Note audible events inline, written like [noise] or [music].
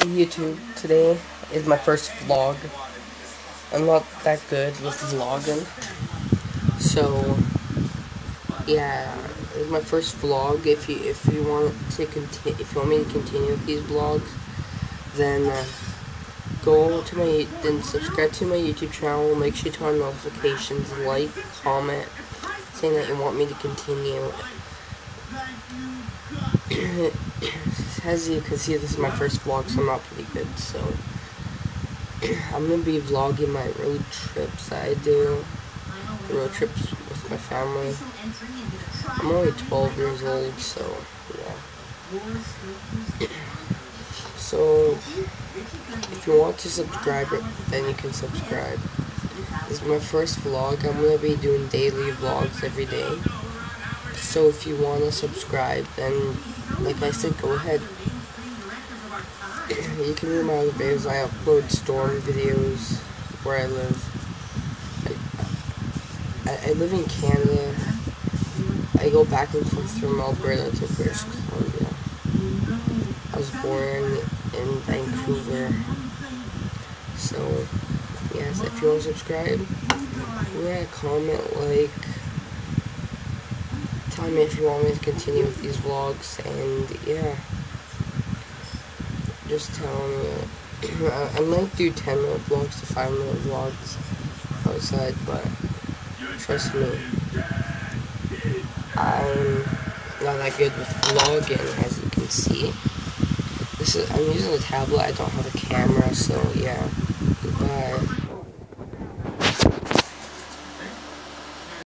YouTube. Today is my first vlog. I'm not that good with vlogging. So, yeah, it's my first vlog. If you if you want to continue, if you want me to continue with these vlogs, then uh, go to my then subscribe to my YouTube channel. Make sure to turn on notifications, like, comment, saying that you want me to continue. [clears throat] As you can see, this is my first vlog, so I'm not pretty good. So [clears throat] I'm gonna be vlogging my road trips that I do, road trips with my family. I'm only 12 years old, so yeah. [clears throat] So if you want to subscribe, then you can subscribe. This is my first vlog. I'm gonna be doing daily vlogs every day. So if you want to subscribe, then like I said, go ahead. [clears throat] you can read my other videos. I upload storm videos where I live. I, I, I live in Canada. I go back and forth from Alberta to British Columbia. I was born in Vancouver. So, yes, if you want to subscribe, yeah, comment, like, tell me if you want me to continue with these vlogs, and yeah, just tell me. [clears throat] I, might do 10 minute vlogs to 5 minute vlogs outside, but trust me, I'm not that good with vlogging, as you can see. This is I'm using a tablet. I don't have a camera, so yeah. Goodbye.